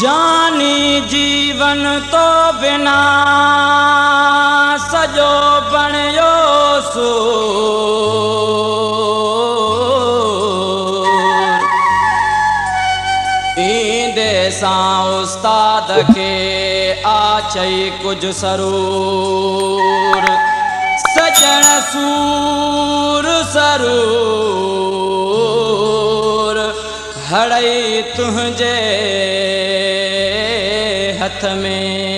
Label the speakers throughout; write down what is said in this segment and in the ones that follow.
Speaker 1: جاني جيون تو بنا سڄو بڻيو سو. ايندي سان استاد کي آ چئي ڪجهه سرور سجڻ سور سرور. هڙئي تنهنجي प्रथमे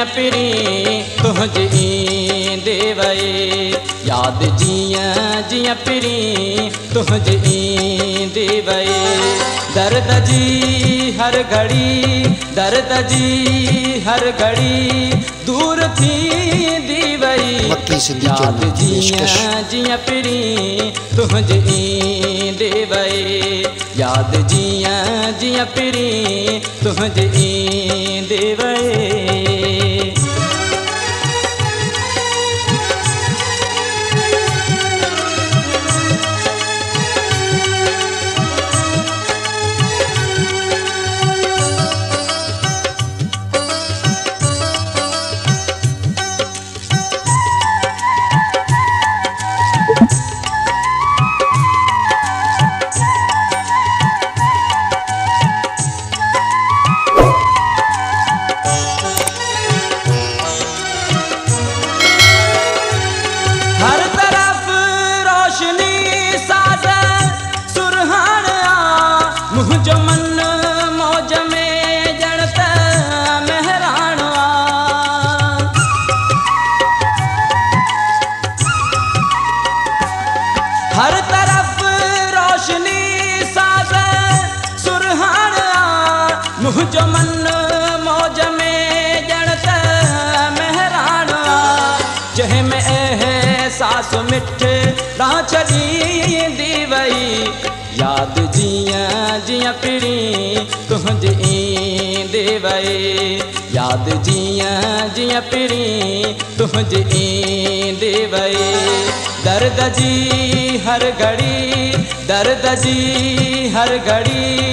Speaker 1: जिया पिरी तुझ ई याद जिया जिया पिरी तुझ ई दर्द जी हर घड़ी दर्द जी हर घड़ी दूर थी दीवई।
Speaker 2: याद जिया
Speaker 1: जिया पिरी तुझ ई देवए याद जिया जिया पिरी तुझ ई تان ڇڏيندي وئي. ياد جيئن پري تنهنجي ايندي وئي. ياد جيئن پري تنهنجي ايندي وئي. درد جي هر گهڙي درد جي هر گهڙي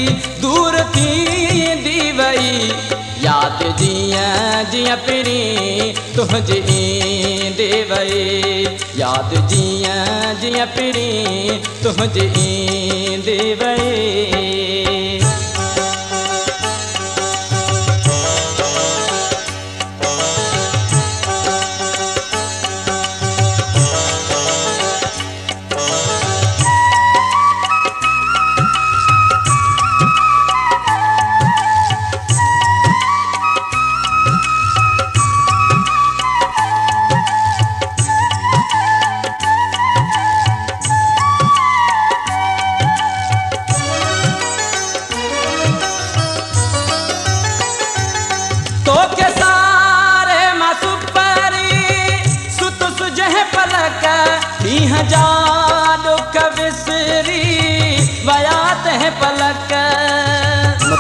Speaker 1: جيئن پري تنهنجي وئي ياد جيئن جيئن پري تنهنجي ايندي وئي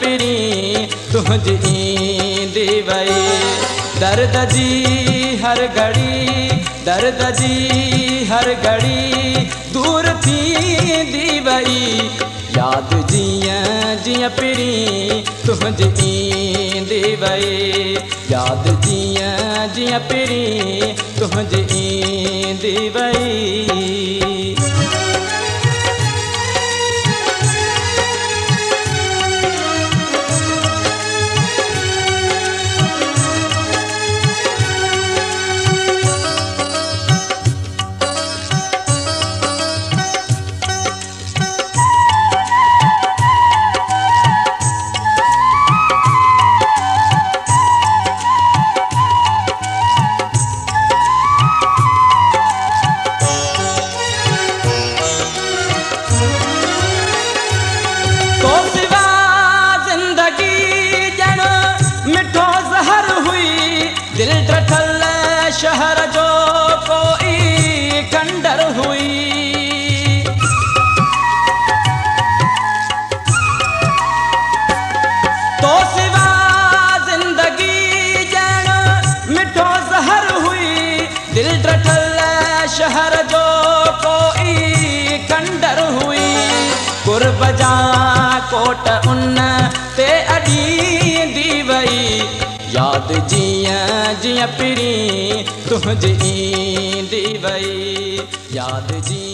Speaker 1: پري تنهنجي ايندي وئي. درد جي هر گهڙي درد جي هر گهڙي دور ٿيندي وئي. ياد جيئن جيئن پري تنهنجي ايندي وئي. ياد جيئن جيئن پري تنهنجي ايندي وئي شهر جو ڪوئي کنڊر هئي. ڪرب جا ڪوٽ ان تي اڏيندي وئي. ياد جيئن جيئن پري تنهنجي ايندي وئي. ياد جيئن